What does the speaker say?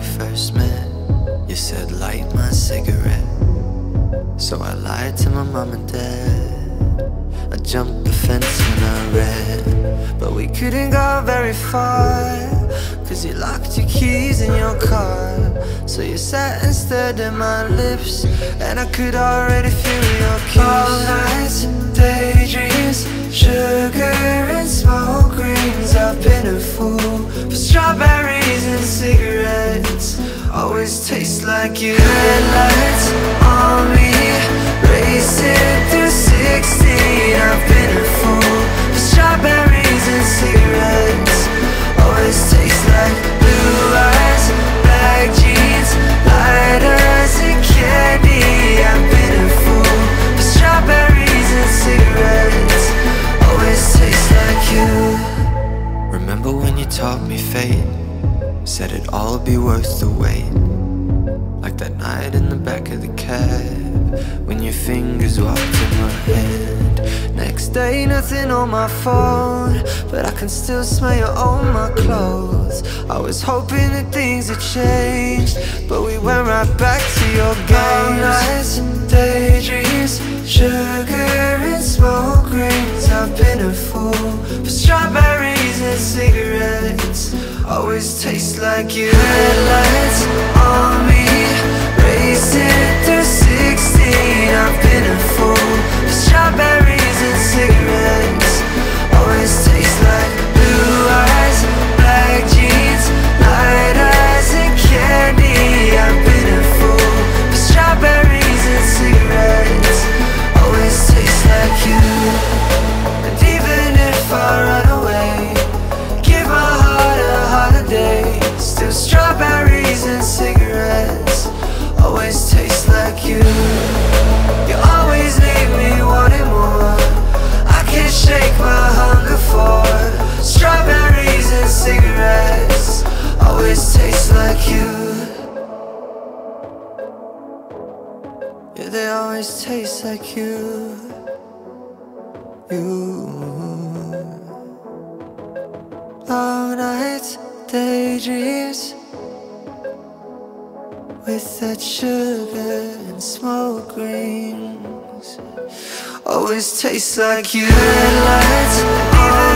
first met, you said light my cigarette. So I lied to my mom and dad. I jumped the fence when I read, but we couldn't go very far. Cause you locked your keys in your car. So you sat and stared at my lips, and I could already feel your kiss. All nights and daydreams, sugar and smoke rings. I've been a fool for strawberries and cigarettes. Always taste like you. Headlights on me, racing through 16. I've been a fool for strawberries and cigarettes. Always taste like blue eyes, black jeans, lighters and candy. I've been a fool for strawberries and cigarettes. Always taste like you. Remember when you taught me fate? Said it'd all be worth the wait. Night in the back of the cab when your fingers walked in my hand. Next day, nothing on my phone, but I can still smell you on my clothes. I was hoping that things had changed, but we went right back to your games. nights and daydreams, sugar and smoke rings. I've been a fool for strawberries and cigarettes. Always taste like you. Headlights Yeah, they always taste like you. You. Long nights, daydreams with that sugar and smoke rings. Always tastes like you. Headlights on me,